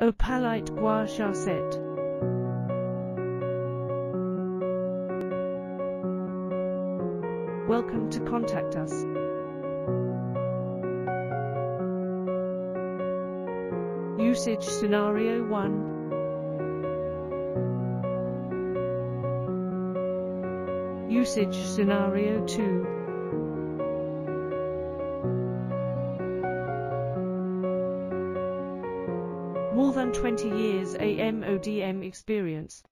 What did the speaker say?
Opalite gua sha set. Welcome to contact us. Usage scenario 1 Usage scenario 2 More than 20 years OEM/ODM experience.